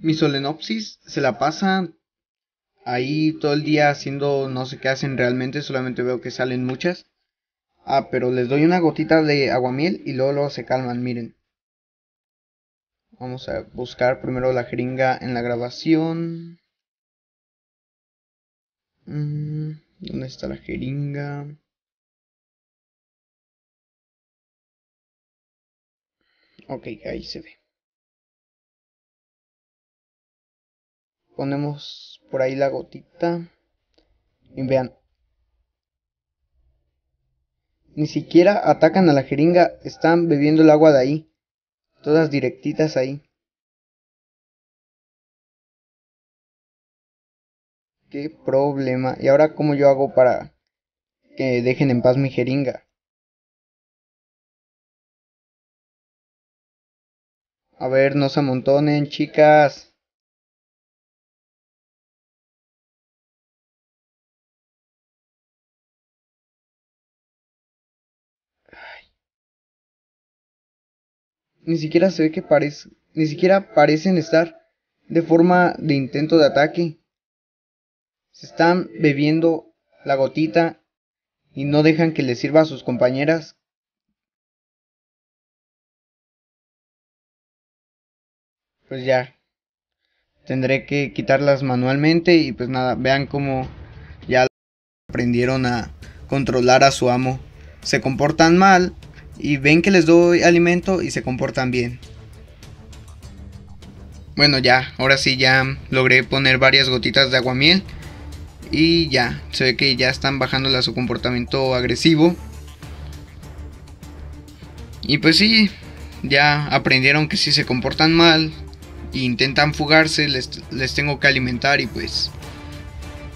Mi solenopsis se la pasa ahí todo el día haciendo no sé qué hacen realmente, solamente veo que salen muchas. Ah, pero les doy una gotita de aguamiel y luego, luego se calman, miren. Vamos a buscar primero la jeringa en la grabación. Mm, ¿Dónde está la jeringa? Ok, ahí se ve. Ponemos por ahí la gotita. Y vean. Ni siquiera atacan a la jeringa, están bebiendo el agua de ahí. Todas directitas ahí. Qué problema. ¿Y ahora cómo yo hago para que dejen en paz mi jeringa? A ver, no se amontonen, chicas. Ni siquiera se ve que parece, ni siquiera parecen estar de forma de intento de ataque. Se están bebiendo la gotita y no dejan que les sirva a sus compañeras pues ya tendré que quitarlas manualmente y pues nada, vean cómo ya aprendieron a controlar a su amo. Se comportan mal y ven que les doy alimento y se comportan bien. Bueno, ya, ahora sí ya logré poner varias gotitas de aguamiel y ya, se ve que ya están bajando a su comportamiento agresivo. Y pues sí, ya aprendieron que si se comportan mal, intentan fugarse, les, les tengo que alimentar y pues...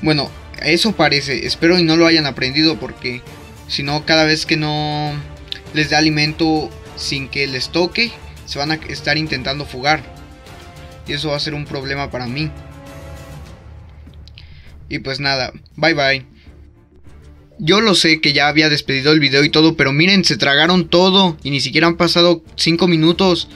Bueno, eso parece, espero y no lo hayan aprendido porque si no cada vez que no les dé alimento sin que les toque, se van a estar intentando fugar. Y eso va a ser un problema para mí. Y pues nada, bye bye. Yo lo sé que ya había despedido el video y todo, pero miren, se tragaron todo y ni siquiera han pasado 5 minutos.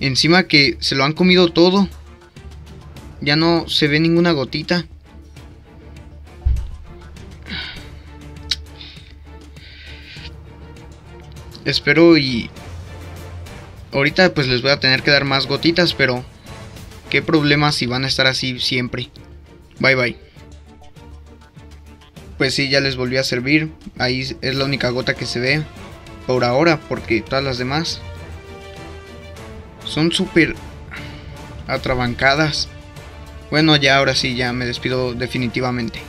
Encima que se lo han comido todo. Ya no se ve ninguna gotita. Espero y... Ahorita pues les voy a tener que dar más gotitas, pero... ¿Qué problema si van a estar así siempre? Bye bye. Pues sí, ya les volví a servir. Ahí es la única gota que se ve. Por ahora, porque todas las demás son súper atrabancadas. Bueno, ya ahora sí, ya me despido definitivamente.